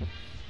よし。